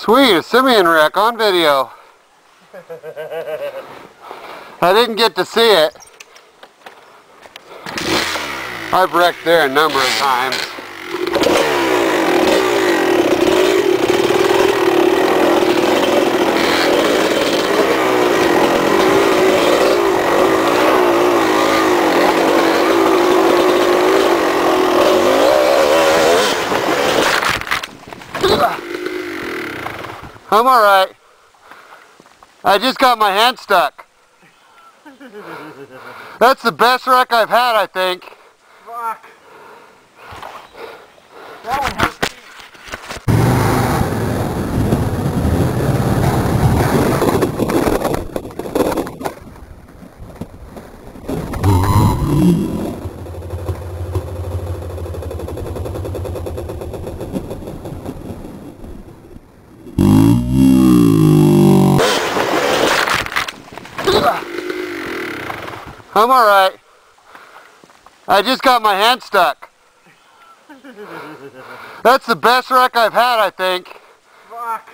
Sweet, a Simeon wreck on video. I didn't get to see it. I've wrecked there a number of times. I'm alright. I just got my hand stuck. That's the best wreck I've had, I think. Fuck. That one has I'm alright. I just got my hand stuck. That's the best wreck I've had, I think. Fuck.